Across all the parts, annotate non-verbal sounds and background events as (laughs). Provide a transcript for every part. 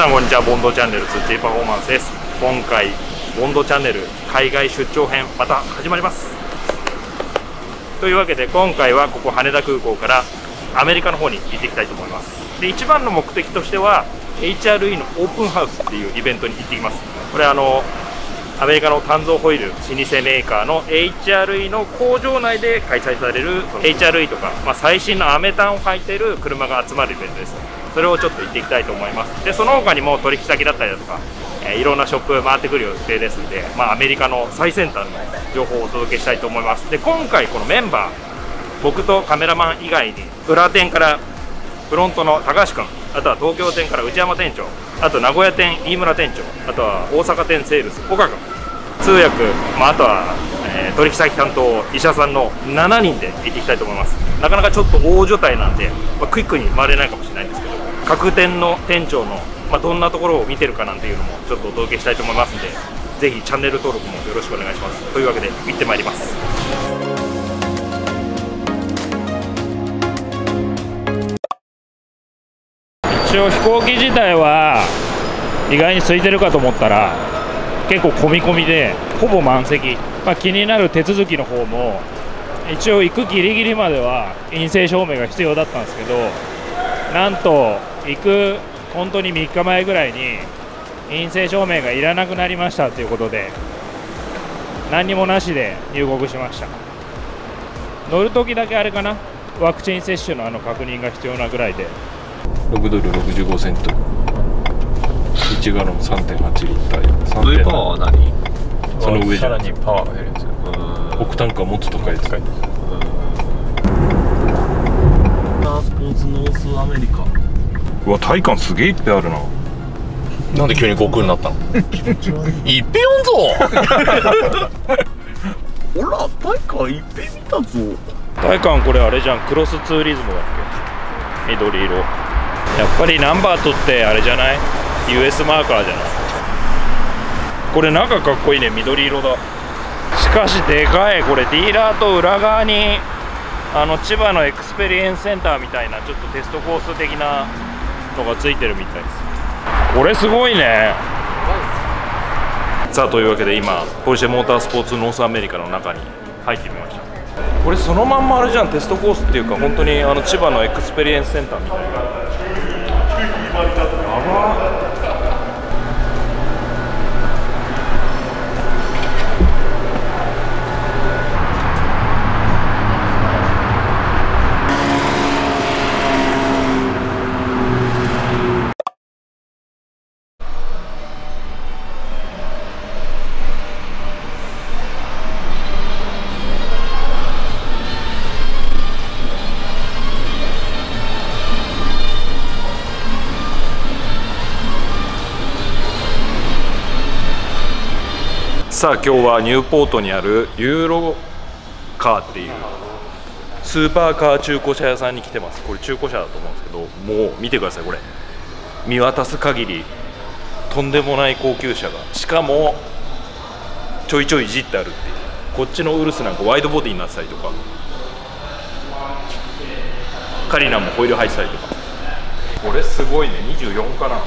さんこんにちはボンドチャンネル 2J パフォーマンスです。今回ボンドチャンネル海外出張編また始まります。というわけで今回はここ羽田空港からアメリカの方に行っていきたいと思います。で一番の目的としては HRE のオープンハウスっていうイベントに行ってきます。これあのアメリカの鍛造ホイール老舗メーカーの HRE の工場内で開催される HRE とか、まあ、最新のアメタンを履いてる車が集まるイベントですそれをちょっと行っていきたいと思います。でその他にも取引先だったりだとか、えー、いろんなショップ回ってくる予定ですんで、まあ、アメリカの最先端の情報をお届けしたいと思います。で今回このメンバー僕とカメラマン以外に裏店からフロントの高橋君あとは東京店から内山店長あと名古屋店飯村店長あとは大阪店セールス岡君通訳、まあ、あとは、えー、取引先担当医者さんの7人で行っていきたいと思います。なかなかちょっと大所帯なんで、まあ、クイックに回れないかもしれないんですけど。各店の店長の、まあ、どんなところを見てるかなんていうのもちょっとお届けしたいと思いますのでぜひチャンネル登録もよろしくお願いします。というわけで行ってまいります。一応飛行機自体は意外に空いてるかと思ったら結構込み込みでほぼ満席、まあ、気になる手続きの方も一応行くギリギリまでは陰性証明が必要だったんですけどなんと行く本当に3日前ぐらいに陰性証明がいらなくなりましたということで何にもなしで入国しました。乗るときだけあれかな？ワクチン接種のあの確認が必要なぐらいで。6ドル65セント。1ガロン3.8リッター。上パワーは何？その上じさゃないらにパワーが減るんですよ。オクタンクはもっと高いやつーツノースアメリカ。うわ体感すげえいっぱいあるな。なんで急に悟空になったの？いっぺんおんぞ！(laughs) ほら大会いっぺん見たぞ。体感これあれじゃんクロスツーリズムだっけ？緑色。やっぱりナンバー取ってあれじゃない？US マーカーじゃない？これ中かっこいいね緑色だ。しかしでかいこれディーラーと裏側にあの千葉の Experience Center みたいなちょっとテストコース的なのがついてるみたいです。これすごいね。さあというわけで今 Porsche Motorsport North America の中に入ってみました。これそのまんまあれじゃんテストコースっていうか本当にあの千葉の Experience Center みたいな。やば。さあ今日はニューポートにあるユーロカーっていうスーパーカー中古車屋さんに来てます。これ中古車だと思うんですけどもう見てくださいこれ。見渡す限りとんでもない高級車が。しかもちょいちょいいじってあるっていう。こっちのウルスなんかワイドボディになってたりとか。カリナもホイール入ってたりとか。これすごいね。24かな。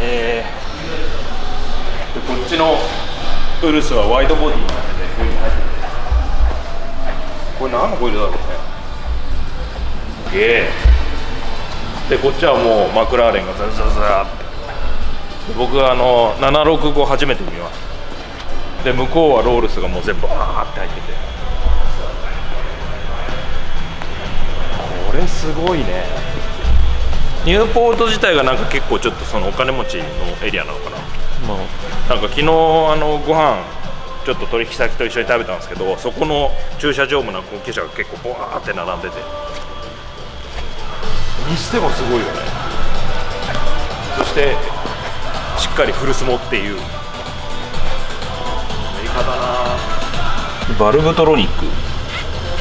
ええ。でこっちのウルスはワイドボディになっててホイール入っててこれ何のホイールだろうね。すげえでこっちはもうマクラーレンがザザザって。で僕はあの765初めて見ましたで向こうはロールスがもう全部バーって入ってて。これすごいね。ニューポート自体がなんか結構ちょっとそのお金持ちのエリアなのかな。まあ、なんか昨日あのご飯ちょっと取引先と一緒に食べたんですけどそこの駐車場もなんか高級車が結構ボワーって並んでて。にしてもすごいよね。そしてしっかりフルスモっていう。アメリカだな。バルブトロニック。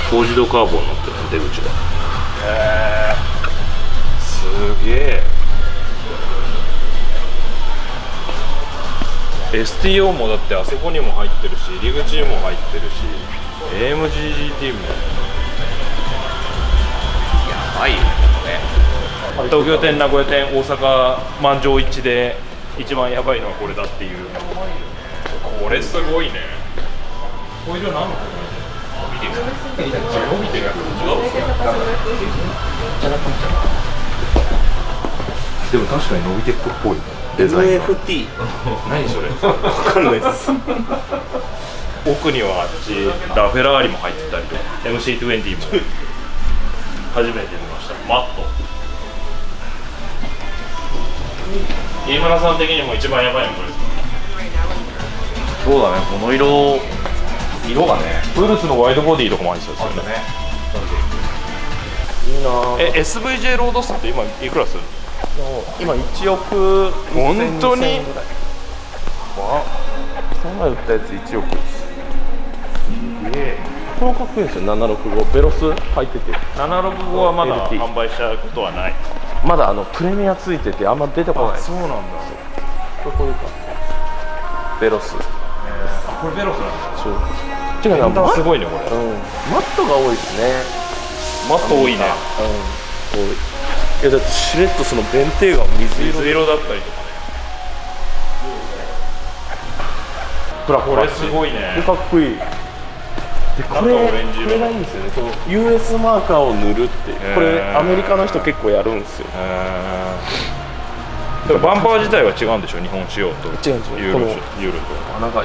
高自動カーボンになってる出口がへえすげえ STO もだってあそこにも入ってるし入り口にも入ってるし AMGGT も。やばいよね東京店名古屋店大阪満場一致で一番やばいのはこれだっていう。これすごいね。これじゃ何の伸びてる伸びてるやつ。でも確かに伸びてくっぽいデザインが FT 何それ？わかんないです。奥にはあっちラフェラーリも入ってたりとか。MC20 も。初めて見ました。マット。飯村さん的にも一番やばいのこれですか？そうだね。この色色がねウルスのワイドボディとかもありそうですよね。いいなえ SVJ ロードスターって今いくらする今1億本当に2000ぐらい。わこの前売ったやつ1億。このかっこいいんですよ765ベロス入ってて。765はまだ販売したことはない。まだあのプレミアついててあんま出てこない。そうなんだ。これこういうかベロス。あこれベロスなんだ。そう。てかフェンダーすい、ごいねこれ。うん、マットが多いですね。マット多いね。うん多いいやだってシュレッドスの弁天が水色。水色だったりとか。ねブラこれすごいね。かっこいい。でこれなんかオレンジ色。これがいいんですよね。その US マーカーを塗るって。ー。これアメリカの人結構やるんですよ。バンパー自体は違うんでしょ？日本仕様と。違う違うユーロこのユーロと。穴が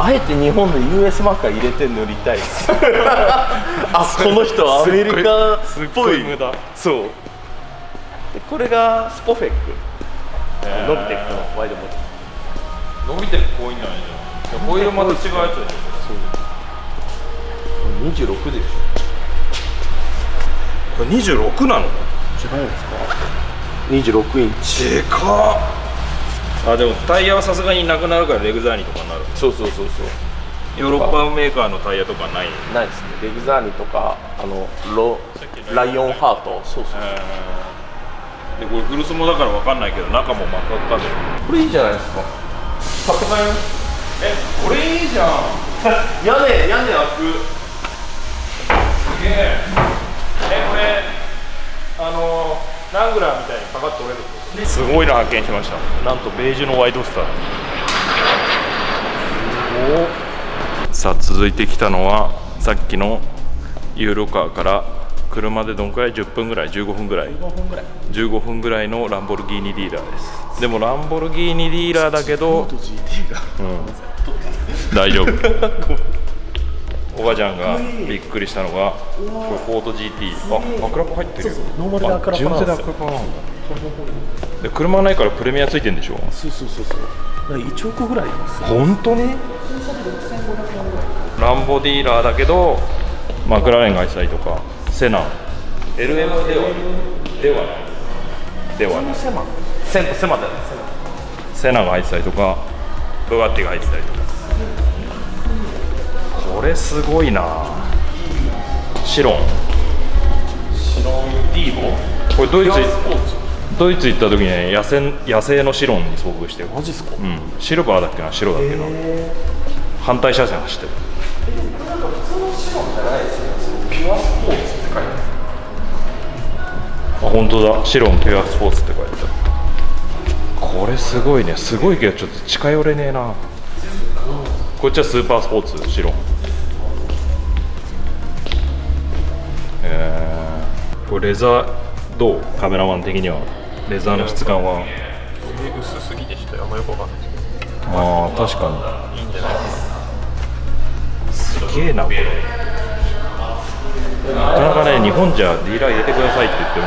あえて日本で US マーカー入れて塗りたいあこの人は？アメリカっぽい。そう。でこれがスポフェック。えー。伸びていくの？ワイドボディ伸びてるこういうんじゃないじゃんこういうまた違うやつ。でしょ26でしょ。これ26なの？違うんですか？26インチ。でかっあでもタイヤはさすがになくなるからレグザーニとかになる。そうそうそうそう。ヨーロッパメーカーのタイヤとかないないですね。レグザーニとかあのロライオンハート。そうそうえー。でこれフルスモだからわかんないけど中も真っ赤っかで。これいいじゃないですか。買って帰るえこれいいじゃん。(laughs) 屋根屋根開く。すげえ。えこれあのラングラーみたいにパカッと折れるすごいの発見しました。なんとベージュのワイドスター。さあ続いてきたのはさっきのユーロカーから車でどんくらい？10分ぐらい？15分ぐらい？15分ぐらい。のランボルギーニディーラーです。でもランボルギーニディーラーだけど、うん、大丈夫 (laughs) おばちゃんがびっくりしたのがこれフォート GT あアクラパ入ってるよ。ノーマルでアクラパなんでで車ないからプレミアついてんでしょ？そうそうそうそう。だから1億ぐらい本当に？ランボディーラーだけどマクラーレンが入ってたりとかセナ。LM ではではない。ではない。セナが入ってたりとかブガッティが入ってたりとかこれすごいな。シロン。シロンディーボ？これドイツドイツ行った時にね野生野生のシロンに遭遇してる。マジっすか？うん。シルバーだっけな？白だっけな？反対車線走ってる。ピュアスポーツって書いてあるあ本当だ。シロンピュアスポーツって書いてある。これすごいね。すごいけどちょっと近寄れねえな。こっちはスーパースポーツシロンー、これレザーどう？カメラマン的にはレザーの質感は？薄すぎてちょっとあんまよくわかんない。ああ確かに。いいんじゃないすげえなこれ。なかなかね日本じゃディーラー入れてくださいって言っても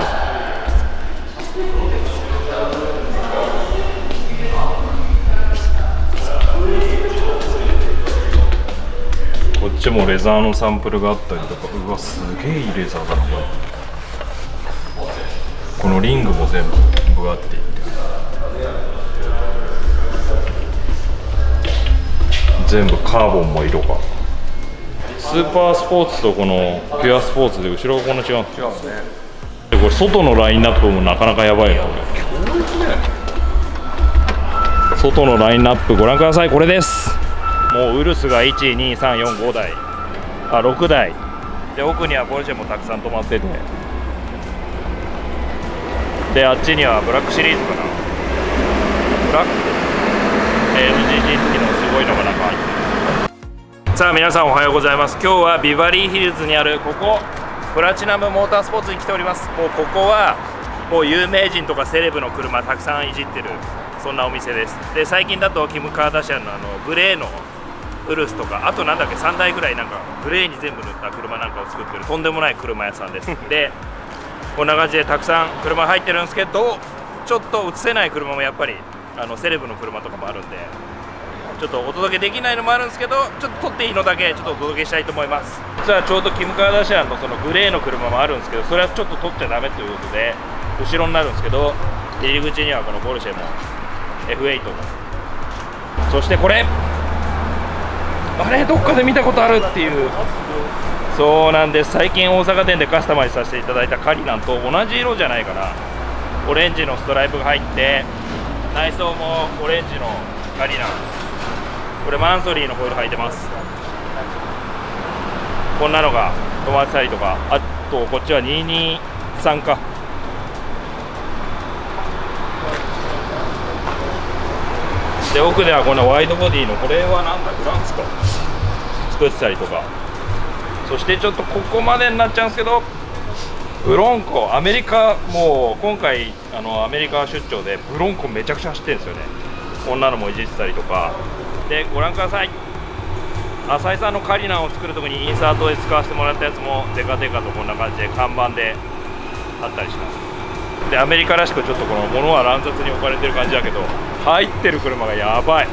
こっちもレザーのサンプルがあったりとか。うわすげえいいレザーだなこれこのリングも全部ブワっていって全部カーボンも色が。スーパースポーツとこのピュアスポーツで後ろがこんな違うんですよ。でこれ外のラインナップもなかなかやばいのこれ外のラインナップご覧ください。これです。もうウルスが12345台。あ6台。で奥にはポルシェもたくさん止まっててであっちにはブラックシリーズかな。ブラック LGG 付きのすごいのがなんか入ってる。さあ皆さんおはようございます。今日はビバリーヒルズにあるここプラチナムモータースポーツに来ております。もうここはもう有名人とかセレブの車たくさんいじってるそんなお店です。で最近だとキム・カーダシャンのあのグレーのウルスとかあとなんだっけ3台ぐらいなんかグレーに全部塗った車なんかを作ってるとんでもない車屋さんです。(laughs) でこんな感じでたくさん車入ってるんですけどちょっと映せない車もやっぱりあのセレブの車とかもあるんでちょっとお届けできないのもあるんですけどちょっと撮っていいのだけちょっとお届けしたいと思います。実はちょうどキム・カーダシャンのそのグレーの車もあるんですけどそれはちょっと撮っちゃダメということで後ろになるんですけど入り口にはこのポルシェも F8 も。そしてこれ。あれ？どっかで見たことあるっていう。そうなんです。最近大阪店でカスタマイズさせていただいたカリナンと同じ色じゃないかな。オレンジのストライプが入って内装もオレンジのカリナンこれマンソリーのホイール履いてます。こんなのが止まってたりとかあとこっちは223か。で奥ではこのワイドボディのこれはなんだフランスか。作ってたりとか。そしてちょっとここまでになっちゃうんですけどブロンコアメリカもう今回あのアメリカ出張でブロンコめちゃくちゃ走ってるんですよね。こんなのもいじってたりとか。でご覧ください。浅井さんのカリナンを作るときにインサートで使わせてもらったやつもデカデカとこんな感じで看板であったりします。でアメリカらしくちょっとこの物は乱雑に置かれてる感じだけど入ってる車がやばい。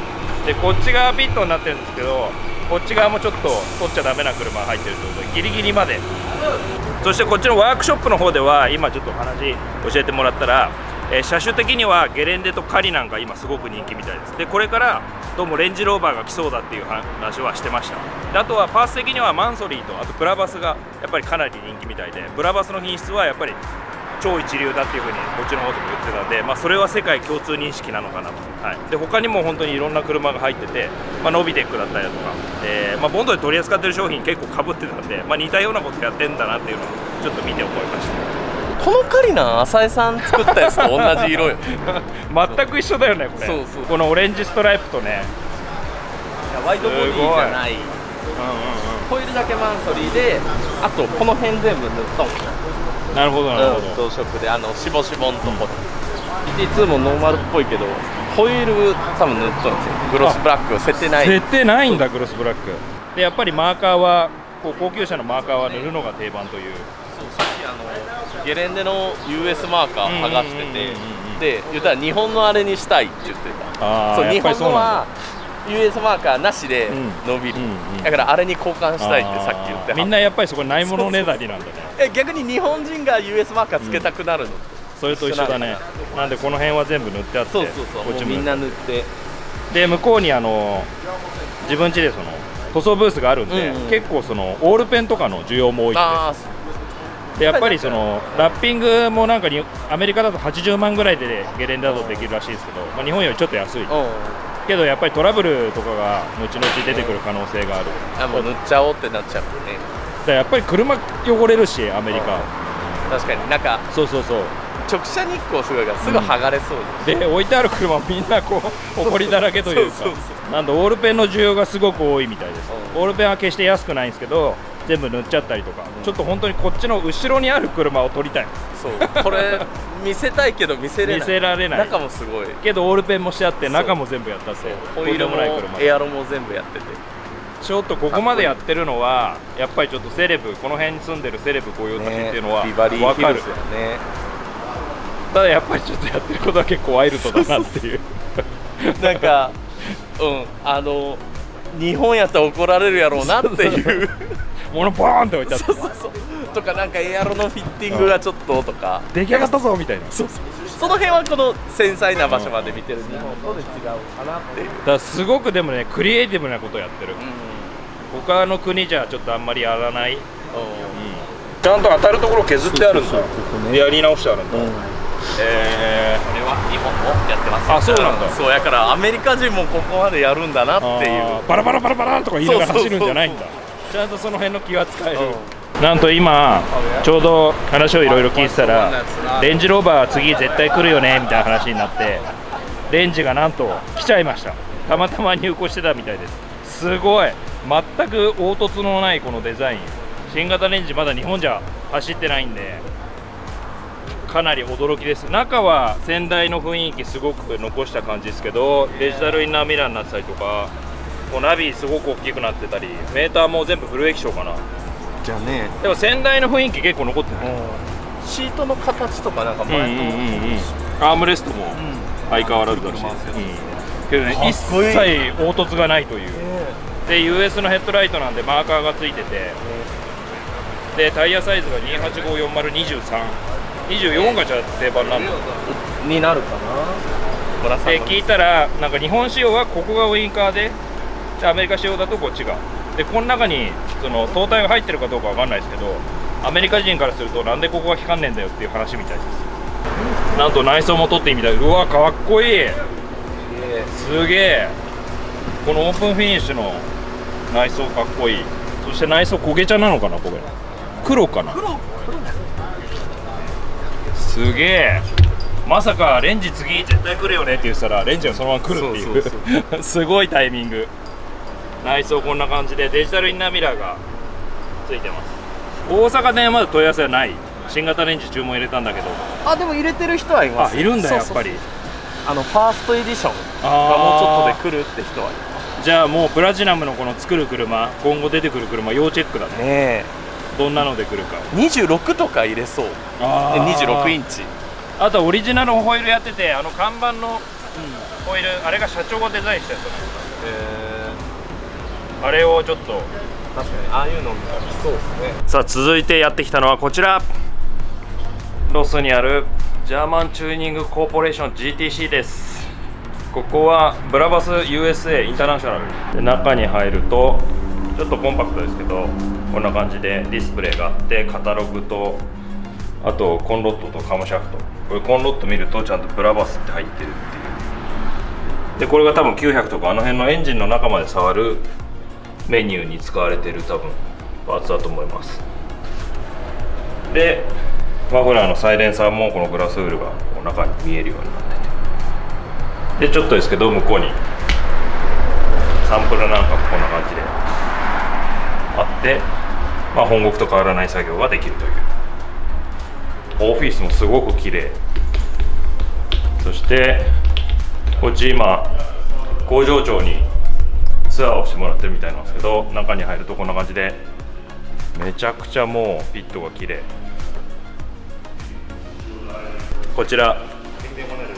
でこっち側ピットになってるんですけどこっち側もちょっと取っちゃダメな車が入ってるってことでギリギリまで。そしてこっちのワークショップの方では今ちょっとお話教えてもらったら、えー車種的にはゲレンデとカリナンが今すごく人気みたいです。でこれからどうもレンジローバーが来そうだっていう話はしてました。であとはパース的にはマンソリーとあとブラバスがやっぱりかなり人気みたいでブラバスの品質はやっぱり超一流だっていうふうにこっちの方でも言ってたんで、まあ、それは世界共通認識なのかなと、はい、で他にも本当にいろんな車が入ってて、まあ、ノビテックだったりだとか、えーまあ、ボンドで取り扱ってる商品結構かぶってたんで、まあ、似たようなことやってんだなっていうのをちょっと見て思いました。このカリナン浅井さん作ったやつと同じ色よ。(laughs) 全く一緒だよねこれ。そうそう。このオレンジストライプとね。ワイドボディじゃない。ホイールだけマンソリーであとこの辺全部塗ったもんなるほどなるほど、同色であのしぼしぼのところ GT2 もノーマルっぽいけどホイール多分塗っとるんですよ。グロスブラック設定ない。設定ないんだグロスブラック。でやっぱりマーカーはこう高級車のマーカーは塗るのが定番という。そうさっきあのゲレンデの US マーカー剥がしててうんうんうんうんで言ったら日本のあれにしたいって言ってた。そう日本のは US マーカーなしでうん伸びる、うんうんだからあれに交換したいってさっき言ってみんなやっぱりそこないものねだりなんだねえ逆に日本人が US マーカーつけたくなるの、それと一緒だね。なんでこの辺は全部塗ってあってそうそうそう。こっちもみんな塗って。で向こうにあの自分家でその塗装ブースがあるんで、うんうん。結構そのオールペンとかの需要も多いで。でやっぱりそのラッピングもなんかにアメリカだと80万ぐらいでゲレンデだとできるらしいですけど、まあ、日本よりちょっと安い。けどやっぱりトラブルとかが後々出てくる可能性がある。あもう塗っちゃおうってなっちゃうねでやっぱり車汚れるしアメリカ。確かに。なんかそうそうそう。直射日光すごいからすぐ剥がれそうで置いてある車もみんなこう埃だらけというか。なんでオールペンの需要がすごく多いみたいです。うん。オールペンは決して安くないんですけど全部塗っちゃったりとか、ちょっと本当にこっちの後ろにある車を撮りたい。そう。これ (laughs) 見せたいけど見せれない。見せられない。中もすごい。けどオールペンもしてあって中も全部やったってホイールもエアロも全部やっててちょっとここまでやってるのはやっぱりちょっとセレブこの辺に住んでるセレブ御用達っていうのは分かるヒルズやね。ただやっぱりちょっとやってることは結構ワイルドだなっていう。(laughs) なんかうんあの日本やったら怒られるやろうなっていう物ボーンって置いてあって。そうそうそう。とかなんかエアロのフィッティングがちょっととか。出来上がったぞみたいな。そうそうその辺はこの繊細な場所まで見てる。日本とで違うかなっていう、だからすごくでもねクリエイティブなことやってる。他の国じゃちょっとあんまりやらない、ちゃんと当たるところ削ってあるんだ。でやり直してあるんだ、えこれは日本もやってます。あそうなんだ。そうやからアメリカ人もここまでやるんだなっていう。ー、バラバラバラバラとか言いながらそうそうそう走るんじゃないんだちゃんとその辺の気は使える、なんと今ちょうど話をいろいろ聞いてたらレンジローバー次絶対来るよねみたいな話になってレンジがなんと来ちゃいました。たまたま入庫してたみたいです。すごい。全く凹凸のないこのデザイン。新型レンジまだ日本じゃ走ってないんでかなり驚きです。中は先代の雰囲気すごく残した感じですけどデジタルインナーミラーになってたりとかこうナビすごく大きくなってたりメーターも全部フル液晶かな。じゃあねでも先代の雰囲気結構残ってない。シートの形とかなんか前と、うんうんアームレストも相変わらずだし、うん。けどね一切凹凸がないという。で US のヘッドライトなんでマーカーがついてて。でタイヤサイズが285402324がじゃあ定番なんだ。になるかな。で聞いたらなんか日本仕様はここがウインカーででアメリカ仕様だとこっちが。でこの中にその灯体が入ってるかどうかわかんないですけどアメリカ人からするとなんでここが光んねんだよっていう話みたいです。なんと内装も撮ってみたい。うわかっこいい。すげえ。このオープンフィニッシュの内装かっこいい。そして内装焦げ茶なのかなこれ。黒かな。すげえ。まさかレンジ次絶対来るよねって言ってたらレンジがそのまま来るっていう。(laughs) すごいタイミング内装こんな感じでデジタルインナーミラーがついてます。大阪ではまだ問い合わせはない。新型レンジ注文入れたんだけど。あでも入れてる人はいます。あいるんだやっぱり。あのファーストエディションがあもうちょっーとで来るって人はいじゃあもうプラチナムのこの作る車今後出てくる車要チェックだね。るねどんなので来るか。え26とか入れそう。であ26インチ。あとオリジナルホイールやっててあの看板のホイールあれが社長がデザインしたやつだねえあれをちょっと。確かにああいうのも来そうですね。さあ続いてやってきたのはこちら。ロスにある German Tuning Corporation GTC です。ここはブラバス USA インターナショナル。で中に入るとちょっとコンパクトですけどこんな感じでディスプレイがあってカタログとあとコンロッドとカムシャフト。これコンロット見るとちゃんとブラバスって入ってるっていう。でこれが多分900とかあの辺のエンジンの中まで触るメニューに使われてる多分パーツだと思います。でマフラーのサイレンサーもこのグラスウールがこう中に見えるようになってて。でちょっとですけど向こうにサンプルなんかもこんな感じであって、まあ、本国と変わらない作業ができるという。オフィスもすごく綺麗。そしてこっち今工場長にツアーをしてもらってるみたいなんですけど中に入るとこんな感じでめちゃくちゃもうピットが綺麗。こちら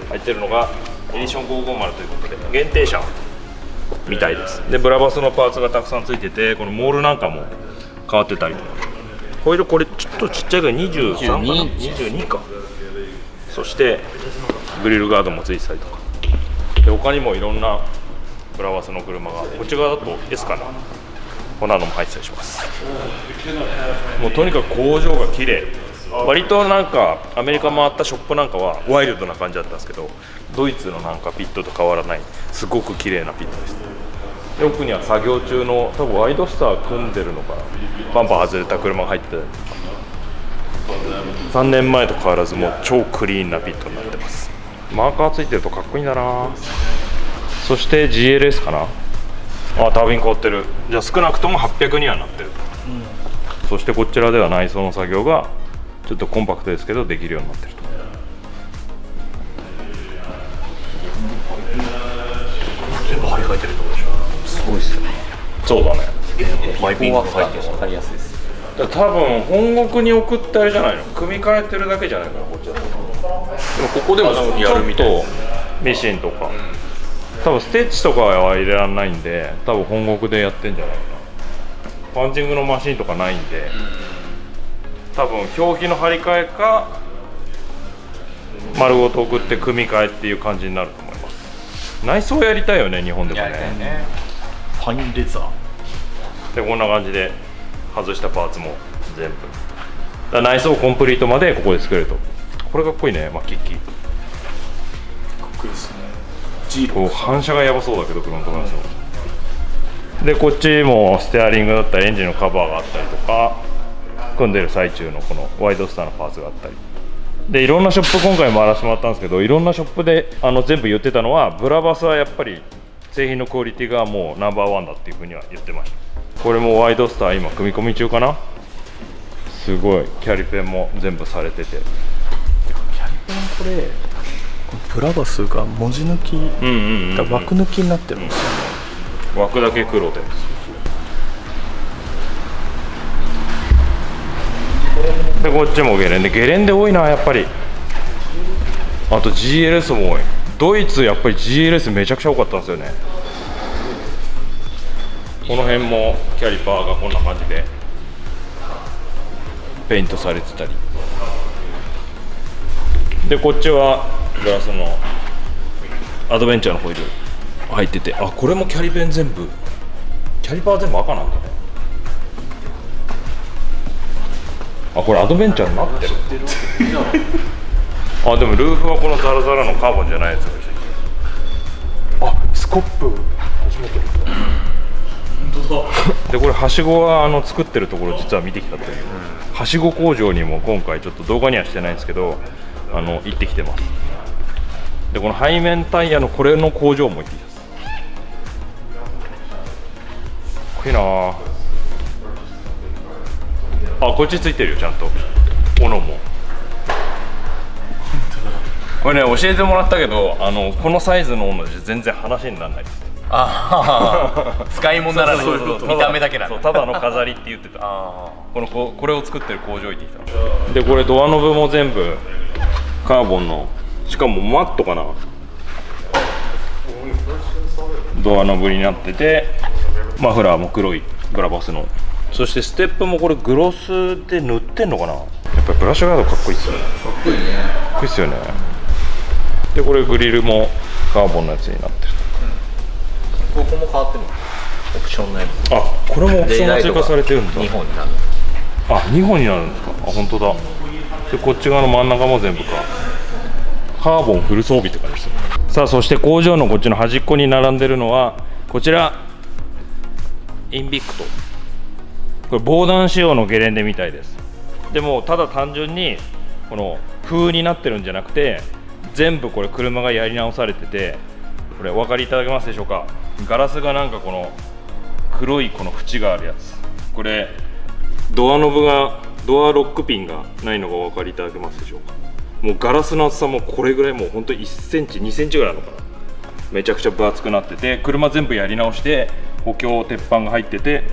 入ってるのがエディション550ということで限定車みたいです。でブラバスのパーツがたくさんついててこのモールなんかも変わってたりとか。ホイールこれちょっとちっちゃいから23かな？22か。そしてグリルガードもついてたりとか。で他にもいろんなブラバスの車がこっち側だと S かなこんなのも入ってたりします。もうとにかく工場が綺麗。割となんかアメリカ回ったショップなんかはワイルドな感じだったんですけどドイツのなんかピットと変わらないすごく綺麗なピットですで奥には作業中の多分ワイドスター組んでるのかな。バンパー外れた車が入ってたりとか。3年前と変わらずもう超クリーンなピットになってます。マーカーついてるとかっこいいんだなそして GLS かな。あタービン変わってる。じゃあ少なくとも800にはなってると、そしてこちらでは内装の作業がちょっとコンパクトですけどできるようになってると。全部張り替えてるとこでしょ？すごいっすよね。そうだね。マイピンク入ってる分かりやすいです。多分本国に送ってあれじゃないの？組み替えてるだけじゃないかなこっちだと。でもここでもやるみたいミシンとか、多分ステッチとかは入れられないんで多分本国でやってんじゃないかな。パンチングのマシンとかないんで、多分表記の張り替えか丸ごと送って組み替えっていう感じになると思います。内装やりたいよね日本でもね。ね。ファインレザー。でこんな感じで外したパーツも全部。だ内装コンプリートまでここで作れると。これかっこいいねマッキッキかっこいいですねこう反射がやばそうだけどフロントガラスのでこっちもステアリングだったりエンジンのカバーがあったりとか組んでる最中のこのワイドスターのパーツがあったり。でいろんなショップ今回回らせてもらったんですけどいろんなショップであの全部言ってたのはブラバスはやっぱり製品のクオリティがもうナンバーワンだっていうふうには言ってました。これもワイドスター今組み込み中かな？すごい。キャリペンも全部されてて。キャリペンこれブラバスが文字抜きうんうん、枠抜きになってるんですよ。ね、枠だけ黒で。でこっちもゲレンデ。ゲレンデ多いなやっぱり。あと GLS も多い。ドイツやっぱり GLS めちゃくちゃ多かったんですよね。この辺もキャリパーがこんな感じで。ペイントされてたり。でこっちはグラスのアドベンチャーのホイール入っててあこれもキャリペン全部キャリパー全部赤なんだね。あこれアドベンチャーになってる。あでもルーフはこのザラザラのカーボンじゃないやつがあスコップ。初めて見た。(laughs) でこれはしごはあの作ってるところ実は見てきたという、はしご工場にも今回ちょっと動画にはしてないんですけどあの行ってきてますでこの背面タイヤのこれの工場も行ってきてますかっこいいなあ。あこっちついてるよちゃんと。斧も。これね教えてもらったけどあのこのサイズの斧じゃ全然話にならない。ですああ使い物ならない見た目だけなんだそうただの飾りって言ってた。あこのここれを作ってる工場行ってきた。でこれドアノブも全部カーボンのしかもマットかな。ドアノブになっててマフラーも黒いブラバスの。そしてステップもこれグロスで塗ってんのかな。やっぱりブラッシュガードかっこいいっすよね。かっこいいね。かっこいいっすよね。でこれグリルもカーボンのやつになってる。ここも変わってるの？オプションのやつ。あこれもオプションが追加されてるんだ。2本になるあ2本になるんですか？あ本当だ。でこっち側の真ん中も全部かカーボンフル装備って感じですよ。さあそして工場のこっちの端っこに並んでるのはこちら。インビクト。これ防弾仕様のゲレンデみたいです。でもただ単純にこの風になってるんじゃなくて全部これ車がやり直されててこれお分かりいただけますでしょうか？ガラスがなんかこの黒いこの縁があるやつ。これドアノブがドアロックピンがないのがお分かりいただけますでしょうか？もうガラスの厚さもこれぐらいもうほんと1センチ2センチぐらいあるのかな。めちゃくちゃ分厚くなってて車全部やり直して補強鉄板が入ってて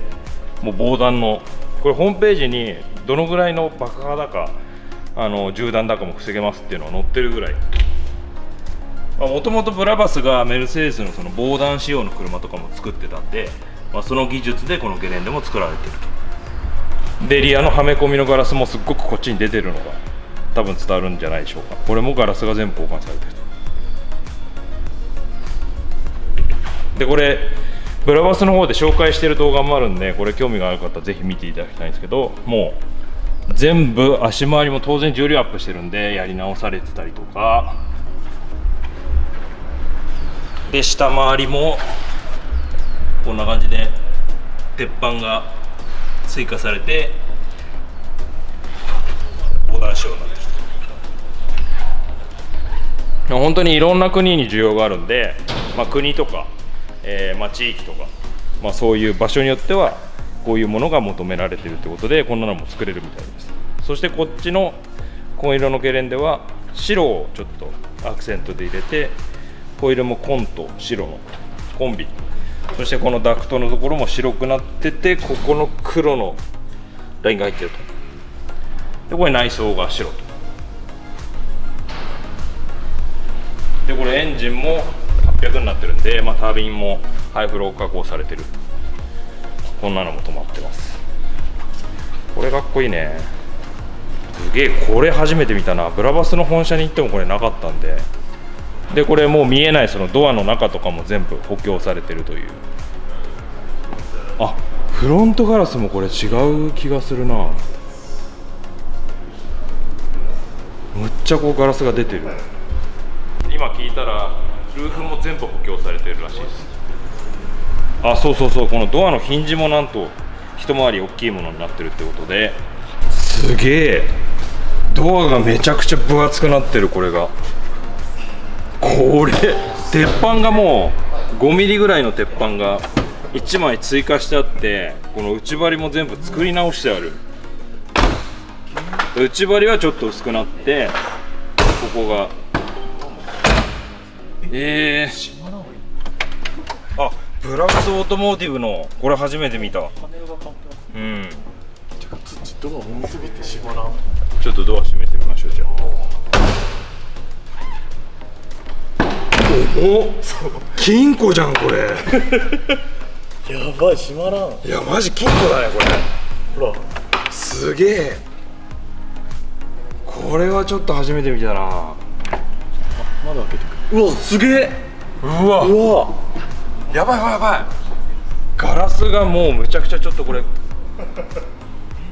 もう防弾の。これホームページにどのぐらいの爆破だかあの銃弾だかも防げますっていうのが載ってるぐらい。もともとブラバスがメルセデスのその防弾仕様の車とかも作ってたんで、まあ、その技術でこのゲレンデも作られてると。でリアのはめ込みのガラスもすっごくこっちに出てるのが。多分伝わるんじゃないでしょうか。これもガラスが全部交換されてる。でこれブラバスの方で紹介してる動画もあるんでこれ興味がある方はぜひ見ていただきたいんですけどもう全部足回りも当然重量アップしてるんでやり直されてたりとか。で下回りもこんな感じで鉄板が追加されて横断仕様になってきた本当にいろんな国に需要があるんで、まあ、国とか、えーまあ、地域とか、まあ、そういう場所によってはこういうものが求められているということでこんなのも作れるみたいです。そしてこっちの紺色のゲレンデは白をちょっとアクセントで入れてホイールも紺と白のコンビ。そしてこのダクトのところも白くなっててここの黒のラインが入ってると。でこれ内装が白と。でこれエンジンも800になってるんで、まあ、タービンもハイフロー加工されてる。こんなのも止まってます。これかっこいいね。すげえこれ初めて見たな。ブラバスの本社に行ってもこれなかったんで。でこれもう見えないそのドアの中とかも全部補強されてるという。あフロントガラスもこれ違う気がするな。むっちゃこうガラスが出てる。今聞いたらルーフも全部補強されてるらしいです。あそうそうそうこのドアのヒンジもなんと一回り大きいものになってるってことで。すげえ。ドアがめちゃくちゃ分厚くなってるこれが。これ鉄板がもう5ミリぐらいの鉄板が1枚追加してあってこの内張りも全部作り直してある。内張りはちょっと薄くなってここがええあブラックスオートモーティブのこれ初めて見た。うん。ドア重すぎて閉まらんちょっとドア閉めてみましょうじゃあ。お金庫じゃんこれ。(laughs) やばい閉まらん。いやマジ金庫だねこれ。ほら。すげえ。これはちょっと初めて見たな。まだ開けてくるうわすげえ。うわ。うわ。やばいやばいやばい。ガラスがもうむちゃくちゃちょっとこれ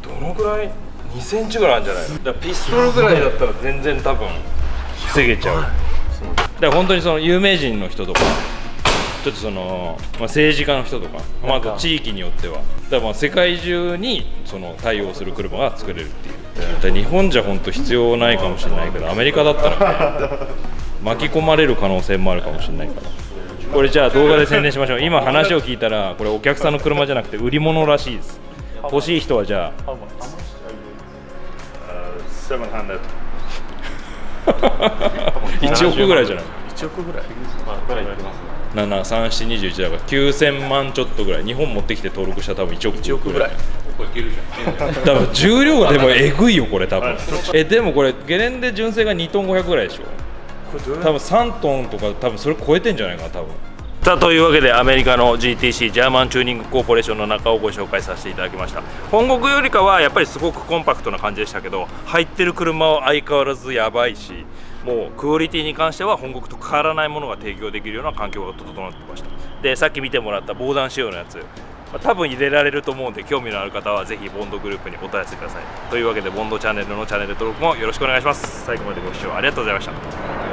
どのぐらい？2センチぐらいあるんじゃないの？だからピストルぐらいだったら全然多分防げちゃう。だから本当にその有名人の人とかちょっとその、まあ、政治家の人とか、まあ、あと地域によっては。だからまあ世界中にその対応する車が作れるっていう。日本じゃ本当必要ないかもしれないけどアメリカだったらね巻き込まれる可能性もあるかもしれないから。これじゃあ動画で宣伝しましょう。今話を聞いたらこれお客さんの車じゃなくて売り物らしいです。欲しい人はじゃあ。1億ぐらいじゃない？1億ぐらいまあぐらいいってます73721だから9000万ちょっとぐらい。日本持ってきて登録したら多分1億1億ぐらい。多分重量がでもえぐいよこれ多分。えでもこれゲレンデ純正が2トン500ぐらいでしょ多分3トンとか多分それ超えてんじゃないかな多分。さあというわけでアメリカの GTC ジャーマンチューニングコーポレーションの中をご紹介させていただきました。本国よりかはやっぱりすごくコンパクトな感じでしたけど入ってる車は相変わらずやばいしもうクオリティに関しては本国と変わらないものが提供できるような環境が整ってました。でさっき見てもらった防弾仕様のやつまあ多分入れられると思うんで興味のある方はぜひボンドグループにお問い合わせください。というわけでボンドチャンネルのチャンネル登録もよろしくお願いします。最後までご視聴ありがとうございました